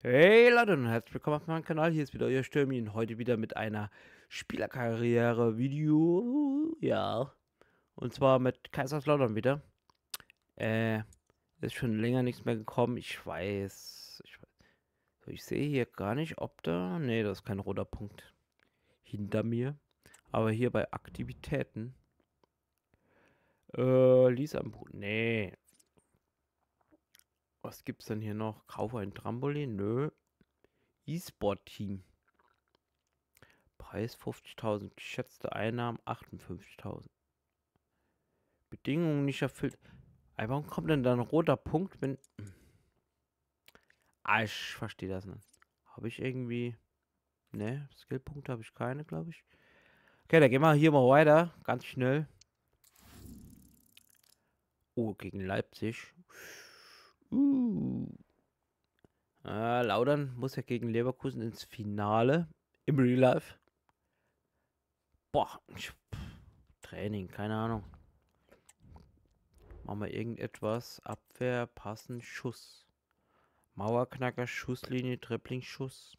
Hey Leute und herzlich willkommen auf meinem Kanal. Hier ist wieder euer Stürmi und heute wieder mit einer Spielerkarriere-Video. Ja. Und zwar mit Kaiserslautern wieder. Äh, ist schon länger nichts mehr gekommen. Ich weiß. Ich, weiß. ich sehe hier gar nicht, ob da. Ne, das ist kein roter Punkt hinter mir. Aber hier bei Aktivitäten. Äh, Lisa. Nee, was gibt's denn hier noch? Kaufe ein Trampolin? Nö. E-Sport-Team. Preis 50.000. Geschätzte Einnahmen 58.000. Bedingungen nicht erfüllt. Warum kommt denn da ein roter Punkt, wenn... Ah, ich verstehe das nicht. Habe ich irgendwie... Ne, Skillpunkte habe ich keine, glaube ich. Okay, dann gehen wir hier mal weiter. Ganz schnell. Oh, gegen Leipzig. Uh. Äh, Laudern muss ja gegen Leverkusen ins Finale im Real Life. Boah, Training, keine Ahnung. Machen wir irgendetwas. Abwehr, passen, Schuss. Mauerknacker, Schusslinie, Tripling, Schuss.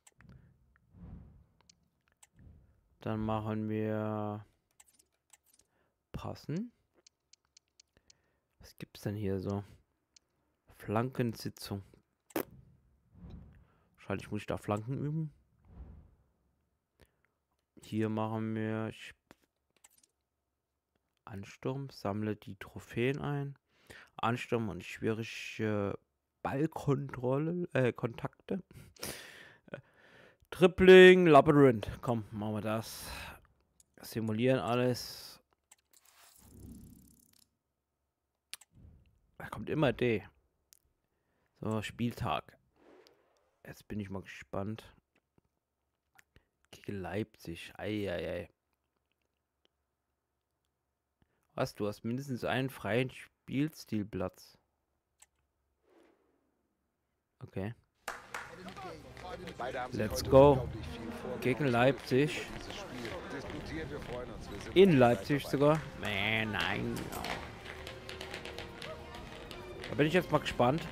Dann machen wir passen. Was gibt's denn hier so? Flankensitzung. Wahrscheinlich muss ich da Flanken üben. Hier machen wir Ansturm, sammle die Trophäen ein. Ansturm und schwierige Ballkontrolle, äh, Kontakte. Tripling, Labyrinth. Komm, machen wir das. Simulieren alles. Da kommt immer D. So, Spieltag. Jetzt bin ich mal gespannt. Gegen Leipzig. Eieiei. Was? Du hast mindestens einen freien Spielstilplatz. Okay. Let's go. Gegen Leipzig. In Leipzig sogar. Man, nein. Da bin ich jetzt mal gespannt.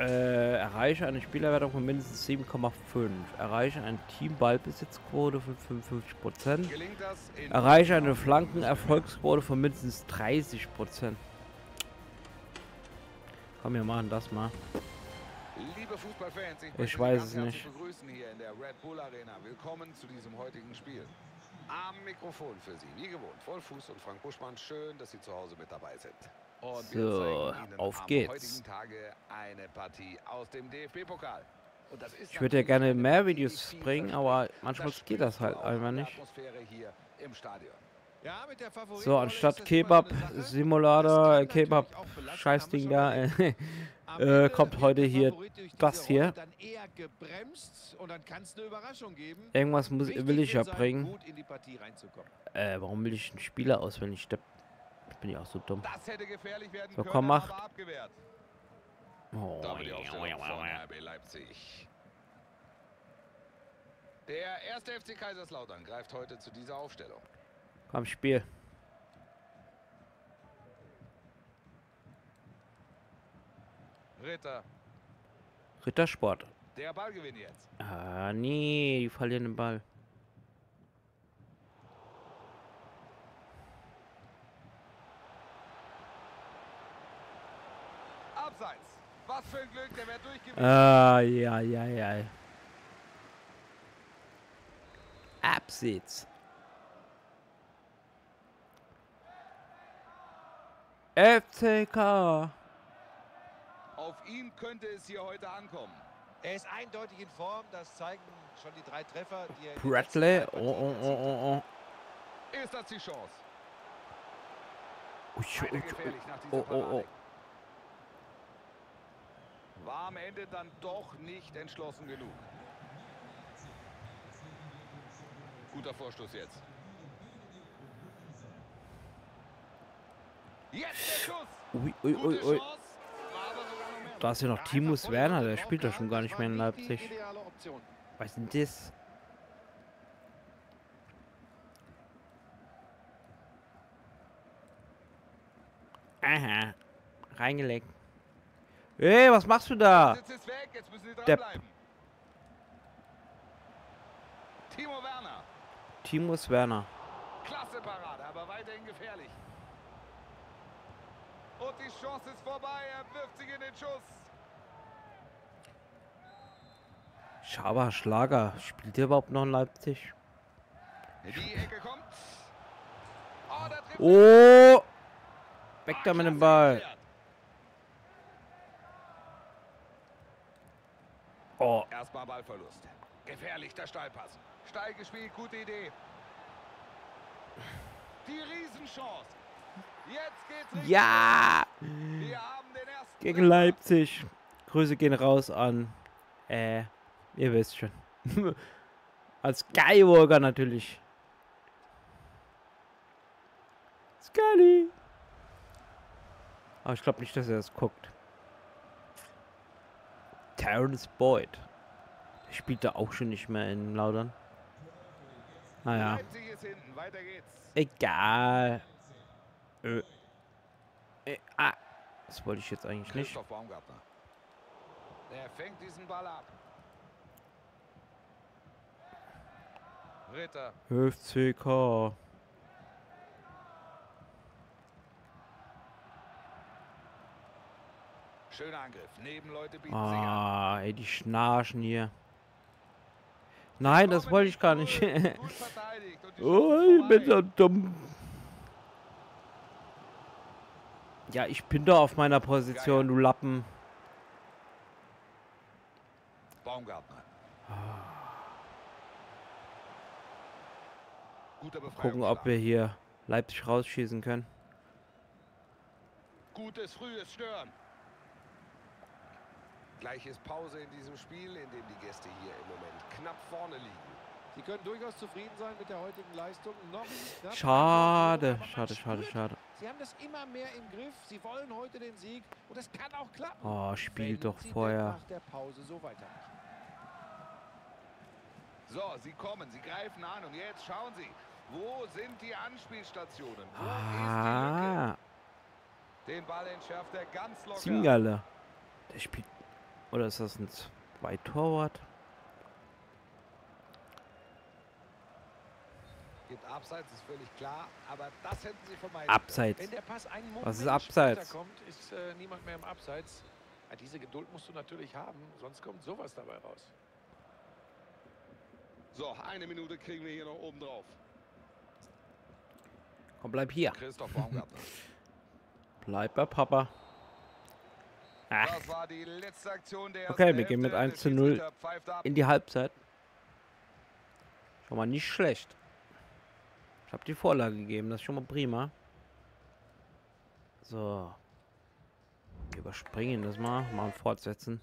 Äh, erreiche eine Spielerwertung von mindestens 7,5. Erreiche eine Teamballbesitzquote von 55%. Erreiche eine Flankenerfolgsquote von mindestens 30%. Komm, wir machen das mal. ich weiß es nicht. Willkommen zu diesem heutigen Spiel. Am Mikrofon für Sie, wie gewohnt, Vollfuß und Frank Buschmann. Schön, dass Sie zu Hause mit dabei sind. Und so, auf geht's. Ich würde ja gerne mehr Videos bringen, aber manchmal geht das halt einfach nicht. So, anstatt Kebab, Simulator, Kebab, Scheißding da, äh, äh, kommt heute hier das hier. Irgendwas muss, will ich ja bringen. Äh, warum will ich einen Spieler auswendig? Der bin ich auch so dumm. Das hätte gefährlich werden so, komm, mach. Oh, Leipzig. Der erste FC Kaiserslautern greift heute zu dieser Aufstellung. Komm, Spiel. Ritter. Rittersport. Der Ballgewinn jetzt. Ah, nee, die verlieren den Ball. Abseits. Was für ein Glück, der wird durchgewiesen. Ah, ja, ja, ja. Abseits. FCK. Auf ihn könnte es hier heute ankommen. Er ist eindeutig in Form, das zeigen schon die drei Treffer. Die er Bradley, oh, oh, oh, oh, oh. Ist das die Chance? Oh, oh, oh, oh. War am Ende dann doch nicht entschlossen genug. Guter Vorstoß jetzt. Jetzt der Schuss. Ui, ui, ui, ui. Da ist ja noch Timus Werner, der spielt doch schon gar nicht mehr in Leipzig. Was ist denn das? Aha. Reingelegt. Hey, was machst du da? Sitz ist weg, jetzt müssen sie Depp. dranbleiben. Timo Werner. Timus Werner. Klasse Parade, aber weiterhin gefährlich. Und die Chance ist vorbei. Er wirft sich in den Schuss. Schaber Schlager. Spielt der überhaupt noch in Leipzig? Die Ecke kommt. Oh, Oh! Weg Ah, da mit dem Ball. Oh. Erstmal Ballverlust. Gefährlich der Steilpass. Steil gespielt, gute Idee. Die Riesenchance. Jetzt geht's richtig Ja! los. Wir haben den ersten Gegen. Leipzig. Grüße gehen raus an. Äh, ihr wisst schon. Als Skywalker natürlich. Scully. Aber ich glaube nicht, dass er das guckt. Terrence Boyd. Der spielt da auch schon nicht mehr in Laudern. Naja, egal. Äh. Äh, ah. Das wollte ich jetzt eigentlich nicht. Christoph Baumgartner. Er fängt diesen Ball ab. Ritter. FCK. Schöner Angriff. Nebenleute bieten. Ah, ey, die Schnarchen hier. Nein, das wollte ich gar nicht. Oh, ich bin so dumm. Ja, ich bin doch auf meiner Position, du Lappen. Baumgartner. Gucken, ob wir hier Leipzig rausschießen können. Gutes frühes Stören. Gleich ist Pause in diesem Spiel, in dem die Gäste hier im Moment knapp vorne liegen. Sie können durchaus zufrieden sein mit der heutigen Leistung. Noch Schade, schade, schade, spürt, schade. Sie haben das immer mehr im Griff. Sie wollen heute den Sieg und es kann auch klappen. Oh, spiel wenn doch vorher. nach der Pause so. So, sie kommen, sie greifen an und jetzt schauen sie, wo sind die Anspielstationen? Wo ist Ah, die Lücke? Den Ball entschärft er ganz locker. Zingale. Der spielt. Oder ist das ein Zweitorwart? Gibt Abseits, ist völlig klar, aber das hätten sie vermeiden Abseits. Wenn der Pass einen Moment Was ist Abseits? kommt, ist äh, niemand mehr im Abseits. Ja, diese Geduld musst du natürlich haben, sonst kommt sowas dabei raus. So, eine Minute kriegen wir hier noch oben drauf. Komm, bleib hier. Christoph Baumgartner. Bleib bei Papa. Ach, Okay, wir gehen mit Hälfte. 1 zu Der 0 Schiedsrichter pfeift ab. in die Halbzeit. Schon mal nicht schlecht. Ich habe die Vorlage gegeben, das ist schon mal prima. So. Wir überspringen das mal, mal fortsetzen.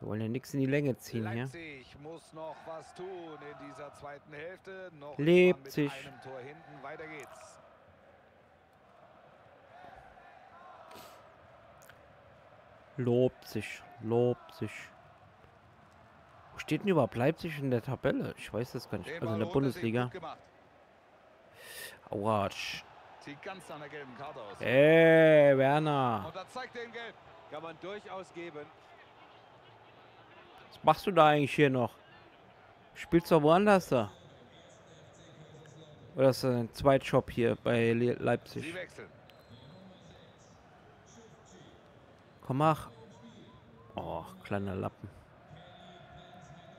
Wir wollen ja nichts in die Länge ziehen hier. Leipzig muss noch was tun in dieser zweiten Hälfte. Noch Leipzig. Mit einem Tor hinten. Weiter geht's. Lobt sich, lobt sich. Wo steht denn überhaupt Leipzig in der Tabelle? Ich weiß das gar nicht. Also in der er Bundesliga. Autsch. Sieht ganz nach einer gelben Karte aus. Ey, Werner. Er. Was machst du da eigentlich hier noch? Spielst du woanders da? Oder ist das ein Zweitjob hier bei Le Sie Leipzig? wechseln. Komm, mach. Oh, kleiner Lappen.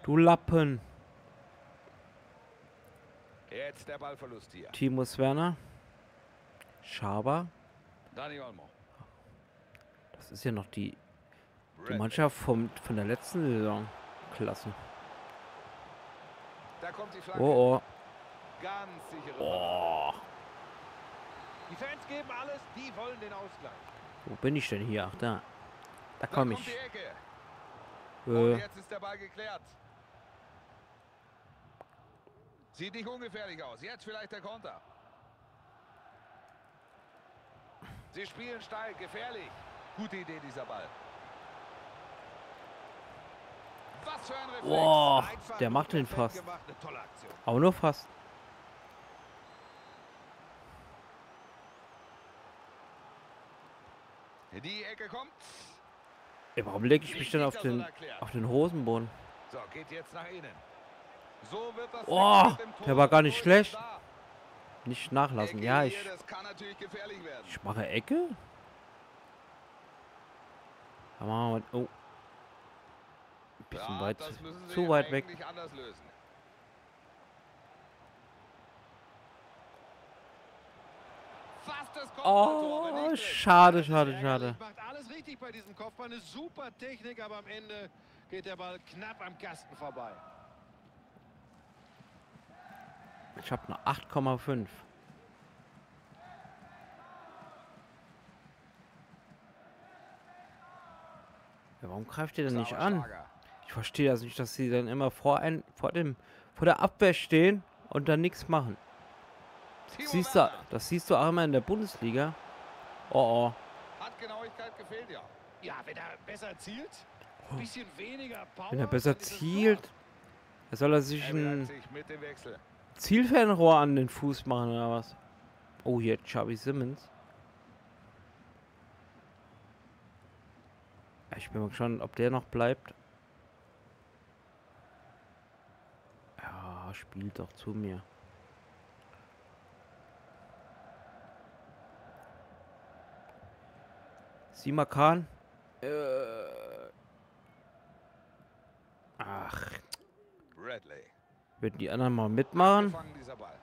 Du Lappen. Jetzt der Ballverlust hier. Timus Werner. Schaber. Dani Olmo. Das ist ja noch die, die. Mannschaft vom, von der letzten Saison. Klasse. Da kommt die Flanke. Oh, oh. Oh. Die Fans geben alles, die wollen den Ausgleich. Wo bin ich denn hier? Ach, da. Da komme ich. Äh, jetzt ist der Ball geklärt. Sieht nicht ungefährlich aus. Jetzt vielleicht der Konter. Sie spielen steil, gefährlich. Gute Idee dieser Ball. Was für ein Reflex. boah, der macht den fast. Auch nur fast. Die Ecke kommt. Ey, warum lege ich mich denn auf den, auf den Hosenboden? So, geht jetzt nach innen. So wird das Oh, der war gar nicht schlecht. Nicht nachlassen. Ja, ich, ich mache Ecke. Da machen wir, oh. Ein bisschen weit, zu weit weg. eigentlich anders lösen. Fast das Kopfballtor, aber Oh, schade, schade, schade. Macht alles richtig bei diesem Kopfball. Eine super Technik, aber am Ende geht der Ball knapp am Kasten vorbei. Ich habe eine 8,5. Ja, warum greift ihr denn nicht an? Ich verstehe das nicht, dass sie dann immer vor ein, vor dem, vor der Abwehr stehen und dann nichts machen. Siehst du, das siehst du auch immer in der Bundesliga. Oh, oh. Hat Genauigkeit gefehlt, ja. Ja, wenn er besser zielt, ein bisschen weniger Power. Wenn er besser zielt, soll er sich ein. Zielfernrohr an den Fuß machen oder was? Oh, hier Chubby Simmons. Ich bin mal gespannt, ob der noch bleibt. Ja, spielt doch zu mir. Sima Khan. Äh. Ach, Bradley. würden die anderen mal mitmachen? Ball.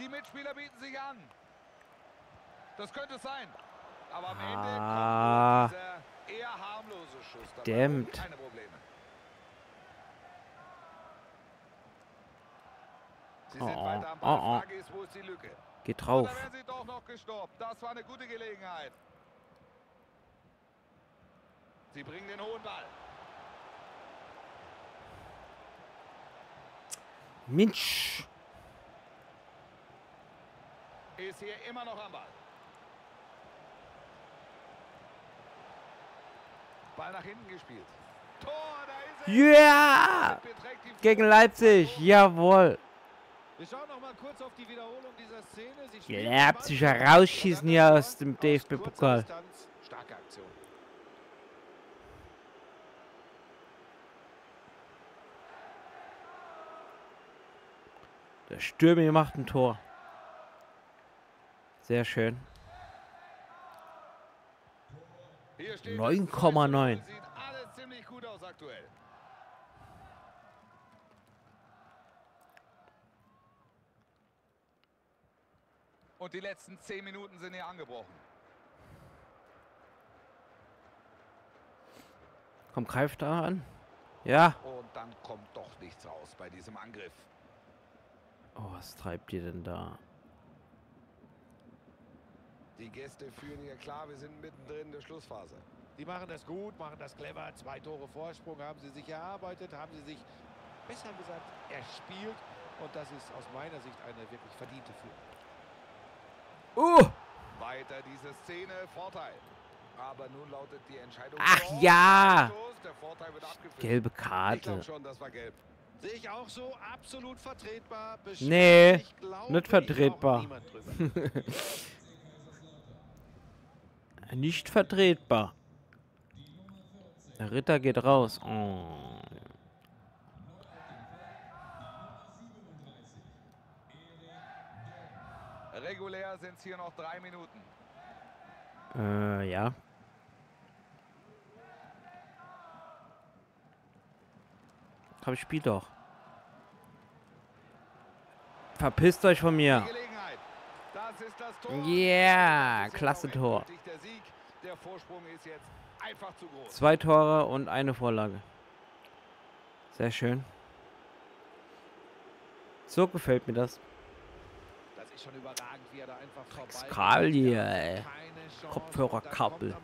Die Mitspieler bieten sich an. Das könnte sein. Aber am Ah. Ende kommt dieser eher harmlose Schuss dabei. Dammt. Keine Probleme. Sie sind Oh, weiter am oh, Ball. oh. Frage ist, wo ist die Lücke? Geht drauf. da werden sie doch noch gestoppt. Das war eine gute Gelegenheit. Sie bringen den hohen Ball. Mensch. Ist hier immer noch am Ball. Ball nach hinten gespielt. Tor, da ist er. Ja! Die Gegen. Leipzig. Jawohl. Wir schauen noch mal kurz auf die Wiederholung dieser Szene. Sie Die Leipziger rausschießen hier aus dem DFB-Pokal. Starke Aktion. Der Stürmer macht ein Tor. Sehr schön. Hier steht es 9,9. Sieht alles ziemlich gut aus aktuell. Und die letzten 10 Minuten sind hier angebrochen. Komm, greift da an. Ja. Und dann kommt doch nichts raus bei diesem Angriff. Oh, was treibt ihr denn da? Die Gäste führen hier klar, wir sind mittendrin in der Schlussphase. Die machen das gut, machen das clever. Zwei Tore Vorsprung haben sie sich erarbeitet, haben sie sich, besser gesagt, erspielt. Und das ist aus meiner Sicht eine wirklich verdiente Führung. Uh! Weiter diese Szene, Vorteil. Aber nun lautet die Entscheidung. Ach ja! Gelbe Karte. schon, gelb. Ich auch so, absolut vertretbar. Beschwert Nee, sich, glaube nicht ich, vertretbar. Nicht vertretbar. Der Ritter geht raus. Oh. Regulär sind es hier noch drei Minuten. Äh, ja. Komm, spiel doch. Verpisst euch von mir. Gelegenheit. Das ist das Tor. Yeah, klasse auch Tor. Zwei Tore und eine Vorlage. Sehr schön. So gefällt mir das. Schon überragend, wie er da einfach vorbei. Karl hier, ey. Kopfhörerkabel.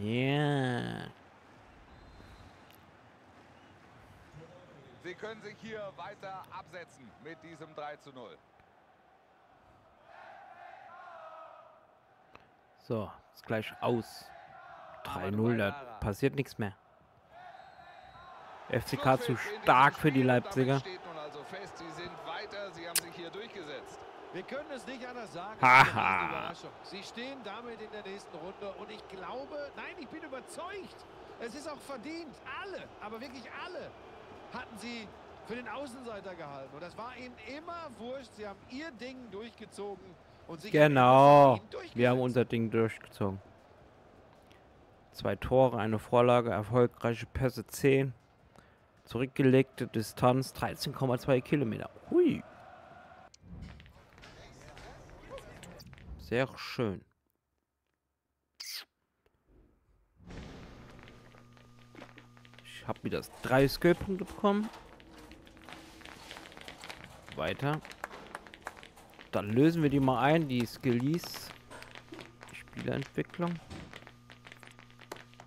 Yeah. Sie können sich hier weiter absetzen mit diesem 3 zu 0. So, ist gleich aus. Aber 3-0, Dubai da passiert nichts mehr. FCK zu stark für die Leipziger. Weiter, sie haben sich hier durchgesetzt. Wir können es nicht anders sagen. Haha. Sie stehen damit in der nächsten Runde und ich glaube, nein, ich bin überzeugt. Es ist auch verdient. Alle, aber wirklich alle, hatten sie für den Außenseiter gehalten. Und das war ihnen immer wurscht. Sie haben ihr Ding durchgezogen und sich Genau. Wir haben unser Ding durchgezogen. Zwei Tore, eine Vorlage, erfolgreiche Pässe 10. Zurückgelegte Distanz 13,2 Kilometer. Hui. Sehr schön. Ich habe wieder drei Skill-Punkte bekommen. Weiter. Dann lösen wir die mal ein, die Skillies. Spielentwicklung.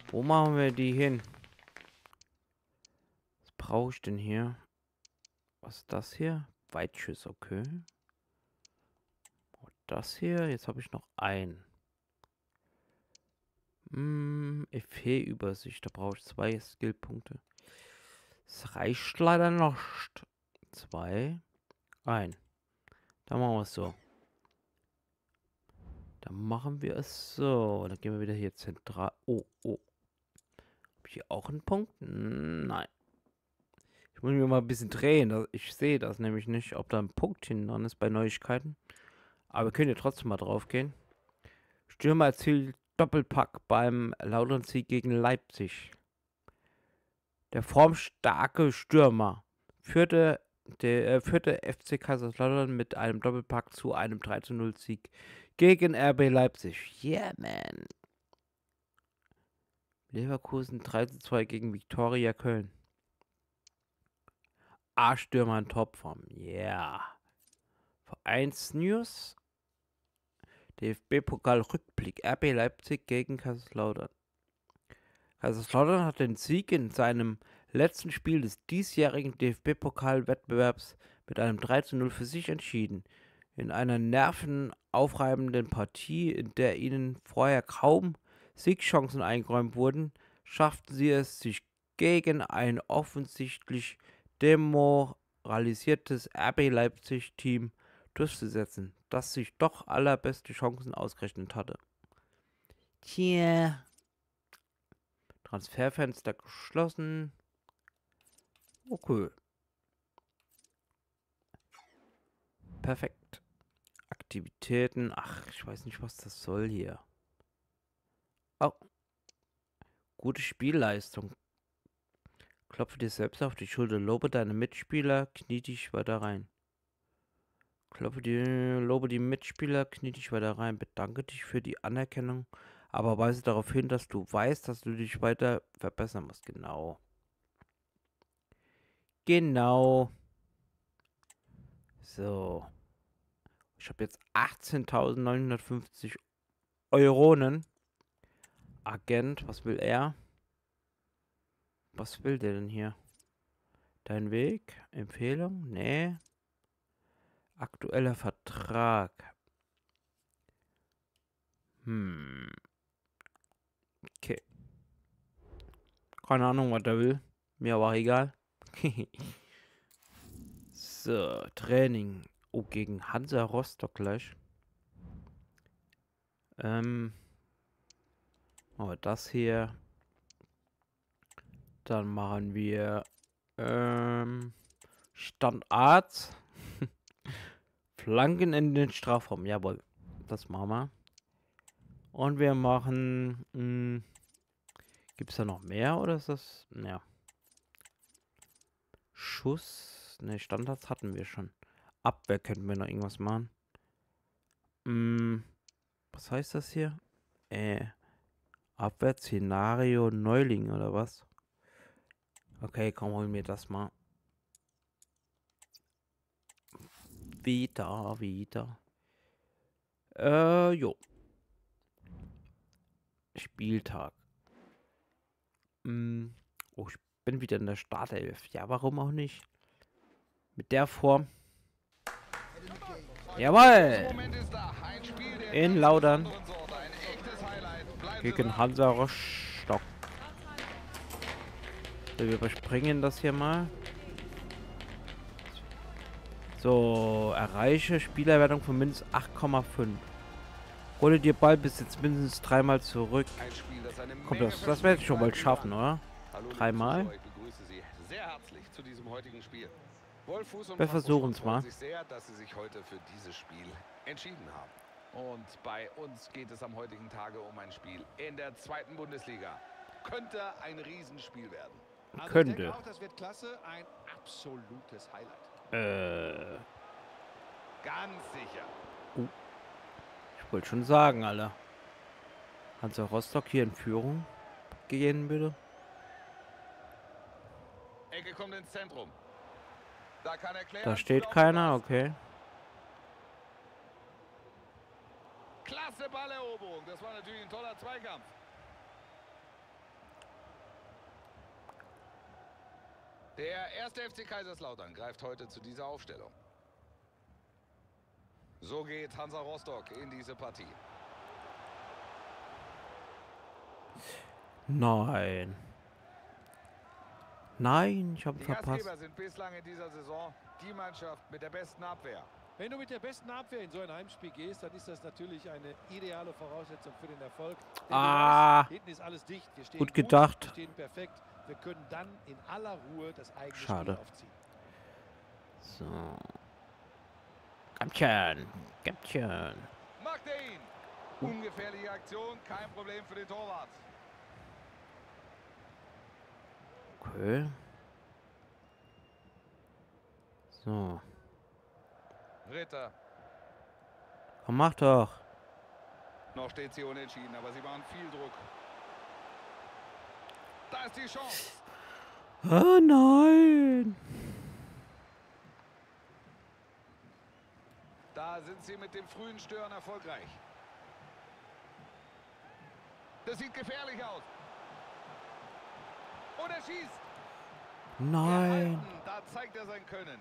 Wo machen wir die hin? Brauche ich denn hier? Was ist das hier? Weitschuss, okay. Und das hier, jetzt habe ich noch ein. Hm, Effet-Übersicht, da brauche ich zwei Skillpunkte. Es reicht leider noch. Zwei. Ein. Dann machen wir es so. Dann machen wir es so. Dann gehen wir wieder hier zentral. Oh, oh. Habe ich hier auch einen Punkt? Nein. Ich muss mir mal ein bisschen drehen. Ich sehe das nämlich nicht, ob da ein Punkt hinten dran ist bei Neuigkeiten. Aber wir können ja trotzdem mal drauf gehen. Stürmer erzielt Doppelpack beim Lautern-Sieg gegen Leipzig. Der formstarke Stürmer führte der äh, führte FC Kaiserslautern mit einem Doppelpack zu einem 3-0 Sieg gegen RB Leipzig. Yeah, man. Leverkusen 3-2 gegen Viktoria Köln. A-Stürmer in Topform. Yeah. Vereins News. DFB-Pokal-Rückblick. RB Leipzig gegen Kaiserslautern. Kaiserslautern hat den Sieg in seinem letzten Spiel des diesjährigen DFB-Pokal-Wettbewerbs mit einem 3:0 für sich entschieden. In einer nervenaufreibenden Partie, in der ihnen vorher kaum Siegchancen eingeräumt wurden, schafften sie es, sich gegen ein offensichtlich demoralisiertes RB Leipzig-Team durchzusetzen, das sich doch allerbeste Chancen ausgerechnet hatte. Tja. Transferfenster geschlossen. Okay. Perfekt. Aktivitäten. Ach, ich weiß nicht, was das soll hier. Oh. Gute Spielleistung. Klopfe dir selbst auf die Schulter, lobe deine Mitspieler, knie dich weiter rein. Klopfe dir, lobe die Mitspieler, knie dich weiter rein, bedanke dich für die Anerkennung, aber weise darauf hin, dass du weißt, dass du dich weiter verbessern musst. Genau. Genau. So. Ich habe jetzt 18.950 Euronen. Agent, was will er? Was will der denn hier? Dein Weg? Empfehlung? Nee. Aktueller Vertrag. Hm. Okay. Keine Ahnung, was er will. Mir aber egal. so, Training. Oh, gegen Hansa Rostock gleich. Ähm. Aber das hier. Dann machen wir ähm, Standart. Flanken in den Strafraum. Jawohl. Das machen wir. Und wir machen. Hm, Gibt es da noch mehr oder ist das. Ja. Schuss. Ne, Standards hatten wir schon. Abwehr könnten wir noch irgendwas machen. Hm, was heißt das hier? Äh, Abwehr-Szenario Neuling oder was? Okay, komm, hol mir das mal. Wieder, wieder. Äh, jo. Spieltag. Hm, oh, ich bin wieder in der Startelf. Ja, warum auch nicht? Mit der Form. Jawoll! In Laudern. Gegen Hansa Rostock. Wir überspringen das hier mal. So, erreiche Spielerwertung von mindestens 8,5. Hole dir Ball bis jetzt mindestens dreimal zurück. Komm, das, das werde ich schon Verschiedenheiten schaffen, oder? Dreimal? Zuschauer, Ich begrüße Sie sehr herzlich zu diesem heutigen Spiel. Wolfuß und Wir versuchen's freuen mal. sehr, dass Sie sich heute für dieses Spiel entschieden haben. Und bei uns geht es am heutigen Tage um ein Spiel in der zweiten Bundesliga. Könnte ein Riesenspiel werden. Könnte. das wird klasse. Ein absolutes Highlight. Äh, Ganz sicher. ich wollte schon sagen, Alter. Hansa Rostock hier in Führung gehen, bitte. Ecke kommt ins Zentrum. Da kann er klären. Da steht keiner, okay. Klasse Balleroberung. Das war natürlich ein toller Zweikampf. Der erste FC Kaiserslautern greift heute zu dieser Aufstellung. So geht Hansa Rostock in diese Partie. Nein. Nein, ich habe Die verpasst. Gastgeber sind bislang in dieser Saison die Mannschaft mit der besten Abwehr. Wenn du mit der besten Abwehr in so ein Heimspiel gehst, dann ist das natürlich eine ideale Voraussetzung für den Erfolg. Ah. hinten ist alles dicht. Wir stehen Gut gedacht. wir stehen perfekt. Wir können dann in aller Ruhe das eigene Schade. Spiel aufziehen. So. Komm schon. Macht er ihn. Ungefährliche Aktion, kein Problem für den Torwart. Okay. So. Ritter. Komm, mach doch. Noch steht sie unentschieden, aber sie machen viel Druck. Da ist die Chance. Oh nein. Da sind sie mit dem frühen Stören erfolgreich. Das sieht gefährlich aus. Und er schießt. Nein. Gehalten. Da zeigt er sein Können.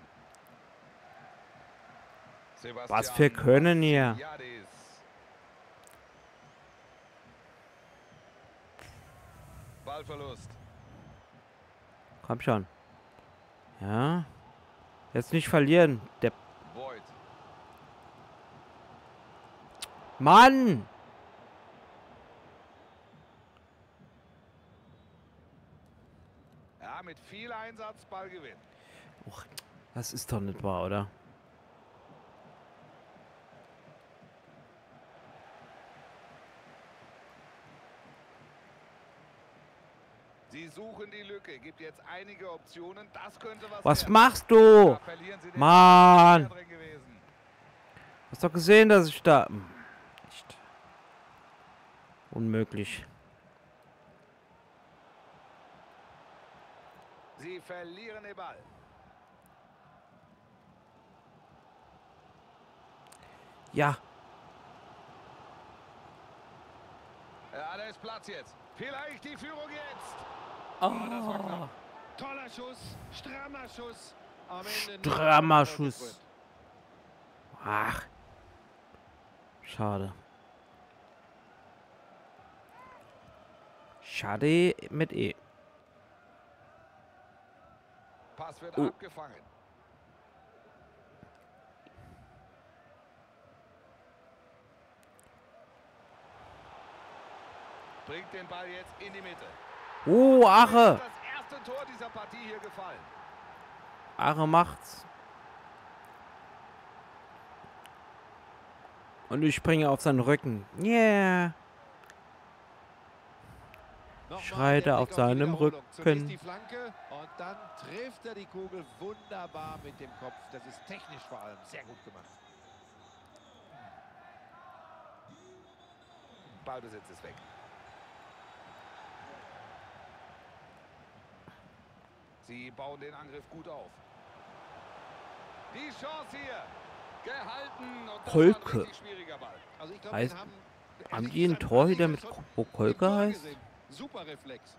Sebastian Was für Können hier? Vassiliadis. Ballverlust. Komm schon. Ja. Jetzt nicht verlieren. Der Voigt. Mann. Ja, mit viel Einsatz Ballgewinn. Och, das ist doch nicht wahr, oder? Sie suchen die Lücke, gibt jetzt einige Optionen. Das könnte was Was werden. machst du? Mann. Hast doch gesehen, dass ich da... Hm, Nicht. Unmöglich. Sie verlieren den Ball. Ja. Ja, da ist Platz jetzt. Vielleicht die Führung jetzt. Oh. Toller Schuss, strammer Schuss. Am Ende nur Strammer Schuss. Ach. Schade. Schade mit E. Pass wird Oh. abgefangen. Bringt den Ball jetzt in die Mitte. Oh, Ache. Ache macht's. Und ich springe auf seinen Rücken. Yeah. Nochmal Schreit der er Blick auf die seinem Wiederholung. Zunächst Rücken. die Flanke und dann trifft er die Kugel wunderbar mit dem Kopf. Das ist technisch vor allem sehr gut gemacht. Ballbesitz ist weg. Sie bauen den Angriff gut auf. Die Chance hier. Gehalten. Und Kolke. richtig schwieriger Ball. Also ich glaube, Heißt- haben, Haben die einen Torhüter mit Wo Kolke heißt? Super Reflex.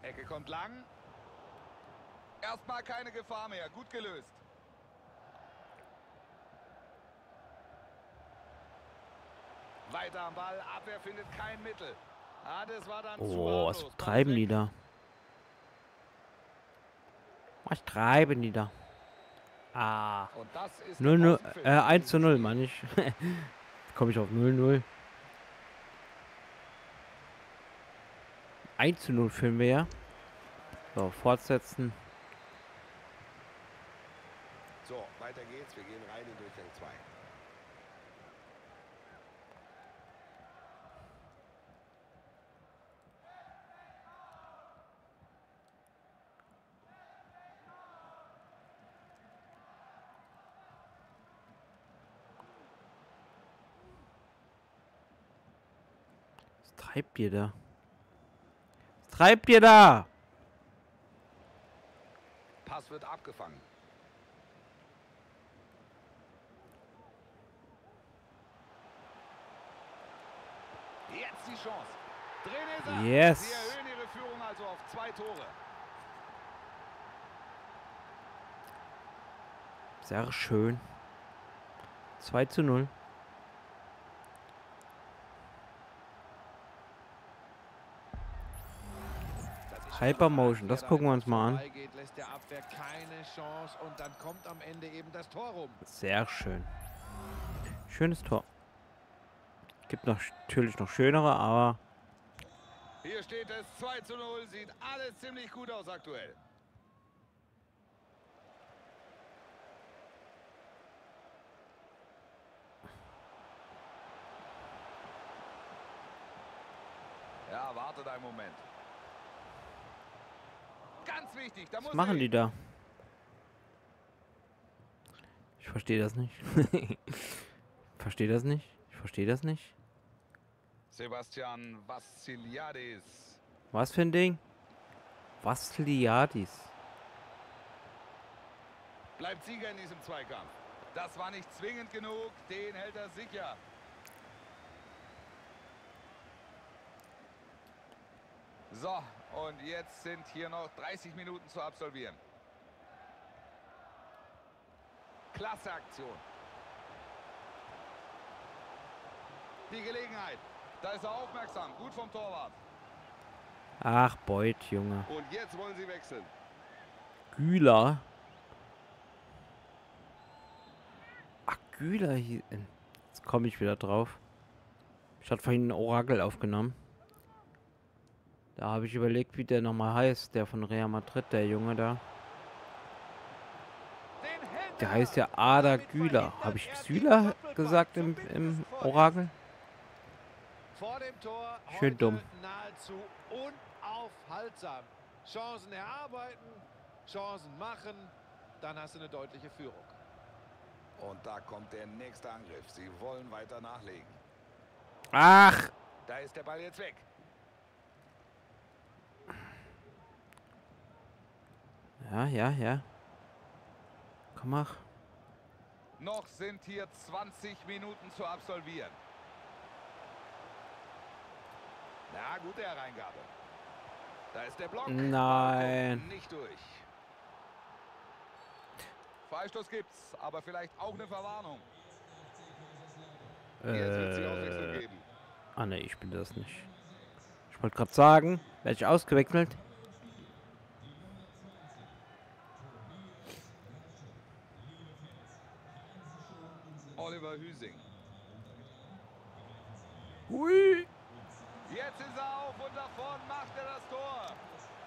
Ecke kommt lang. Erstmal keine Gefahr mehr. Gut gelöst. Weiter am Ball. Abwehr findet kein Mittel. Ah, Oh, was treiben die da? Was treiben die da? Ah. Und das ist 0, 0, offen für äh, 1 zu 0, dieses meine ich. Komme ich auf 0, 0. 1 zu 0 führen wir ja. So, fortsetzen. So, weiter geht's. Wir gehen rein in Durchgang 2. Was treibt ihr da? Was treibt ihr da? Pass wird abgefangen. Jetzt die Chance. Er. Yes. Sie erhöhen ihre Führung also auf zwei Tore. Sehr schön. 2 zu 0. Hypermotion, das gucken wir uns mal an. Sehr schön. Schönes Tor. Gibt noch natürlich noch schönere, aber Hier steht es 2 zu 0. Sieht alles ziemlich gut aus aktuell. Ja, wartet einen Moment. Ganz wichtig, da muss was machen die da? Ich verstehe das nicht. verstehe das nicht. Ich verstehe das nicht. Sebastian Vassiliadis. Was für ein Ding? Vasiliadis. Bleibt Sieger in diesem Zweikampf. Das war nicht zwingend genug. Den hält er sicher. So, und jetzt sind hier noch 30 Minuten zu absolvieren. Klasse Aktion. Die Gelegenheit. Da ist er aufmerksam. Gut vom Torwart. Ach, Beut, Junge. Und jetzt wollen sie wechseln. Güler. Ach, Güler hier. Jetzt komme ich wieder drauf. Ich hatte vorhin ein Orakel aufgenommen. Da habe ich überlegt, wie der nochmal heißt. Der von Real Madrid, der Junge da. Der er. heißt ja Ada Güler. Habe ich er Doppelpack gesagt im, im. Orakel? Vor dem Tor Schön dumm. nahezu unaufhaltsam. Chancen erarbeiten, Chancen machen, dann hast du eine deutliche Führung. Und da kommt der nächste Angriff. Sie wollen weiter nachlegen. Ach! Da ist der Ball jetzt weg. Ja, ja, ja. Komm, mach. Noch sind hier 20 Minuten zu absolvieren. Na, gute Hereingabe. Da ist der Block. Nein. Nicht durch. Freistoß gibt's, aber vielleicht auch eine Verwarnung. Jetzt wird sie Auswechslung Äh, geben. ah ne, ich bin das nicht. Ich wollte gerade sagen, werde ich ausgewechselt. Hüsing. Hui. Jetzt ist er auf und davon macht er das Tor.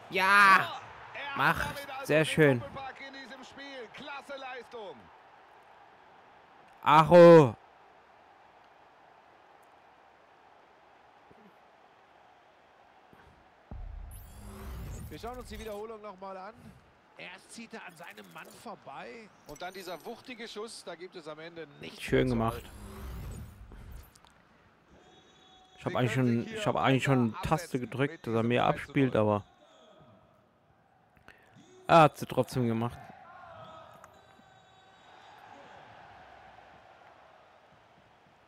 Ja! Er hat Mach. damit also Sehr schön. In diesem Spiel. Klasse Leistung. Acho! Wir schauen uns die Wiederholung nochmal an. Erst zieht er an seinem Mann vorbei und dann dieser wuchtige Schuss, da gibt es am Ende nichts. Schön mehr gemacht. Ich habe eigentlich schon, ich habe eigentlich schon Taste gedrückt, dass er diesem mir 2 zu abspielt, 0. aber er hat sie trotzdem gemacht.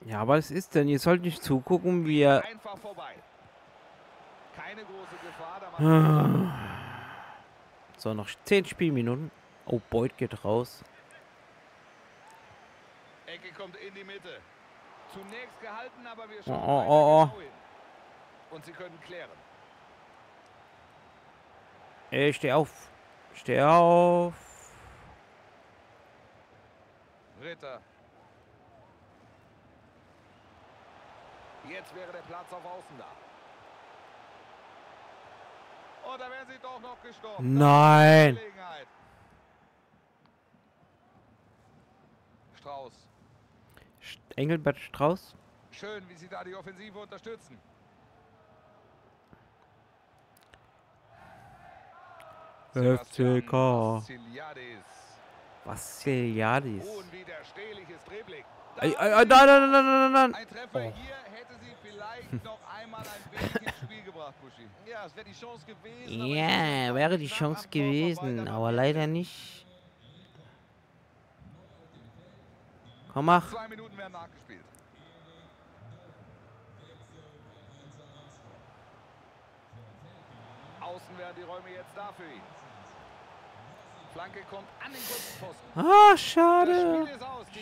Ja, aber es ist denn, ihr sollt nicht zugucken, wie er Einfach vorbei. Keine große Gefahr. Da macht So, noch 10 Spielminuten. Oh, Beut geht raus. Ecke kommt in die Mitte. Zunächst gehalten, aber wir Oh, schauen oh, oh, oh. Und sie können klären. Ey, steh auf. Steh auf. Ritter. Jetzt wäre der Platz auf Außen da. Und da wären sie doch noch gestorben. Nein. Gelegenheit. Strauß. St- Engelbert Strauß. Schön, wie sie da die Offensive unterstützen. FCK. Vassiliadis. Vassiliadis. Unwiderstehliches Dribbling. Ey, ey, ey, nein, nein, nein, nein, nein, nein. Ein Treffer Oh. hier hätte sie vielleicht noch einmal ein wenig ins Spiel gebracht, Buschi. Ja, es wäre die Chance gewesen. aber leider nicht. Komm, mach. Zwei Minuten werden nachgespielt. Außen werden die Räume jetzt da für ihn. Flanke kommt an den kurzen Pfosten. Ah, schade.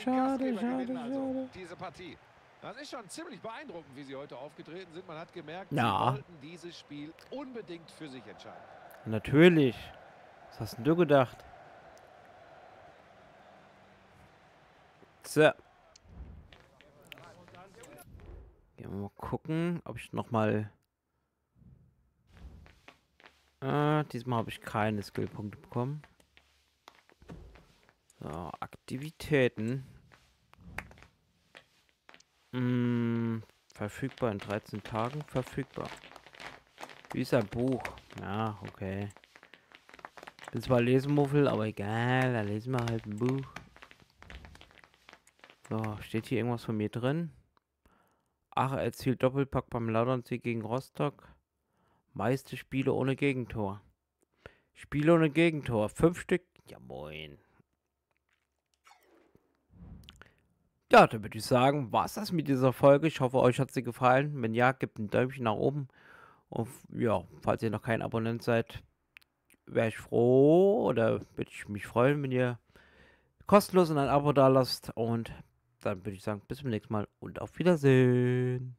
Schade, schade, also schade. diese Partie. Das ist schon ziemlich beeindruckend, wie sie heute aufgetreten sind. Man hat gemerkt, Ja. sie wollten dieses Spiel unbedingt für sich entscheiden. Natürlich. Was hast denn du gedacht? So. Gehen wir mal gucken, ob ich noch mal. Äh, diesmal habe ich keine Skillpunkte bekommen. So, Aktivitäten. Mm, verfügbar in 13 Tagen. Verfügbar. Wie ist ein Buch? Ja, okay. Bin zwar Lesemuffel, aber egal, da lesen wir halt ein Buch. So, steht hier irgendwas von mir drin? Ach, er erzielt Doppelpack beim Laudernsieg gegen Rostock. Meiste Spiele ohne Gegentor. Spiele ohne Gegentor. Fünf Stück. Ja, moin. Ja, dann würde ich sagen, war es das mit dieser Folge. Ich hoffe, euch hat sie gefallen. Wenn ja, gebt ein Däumchen nach oben. Und ja, falls ihr noch kein Abonnent seid, wäre ich froh oder würde ich mich freuen, wenn ihr kostenlos ein Abo da lasst. Und dann würde ich sagen, bis zum nächsten Mal und auf Wiedersehen.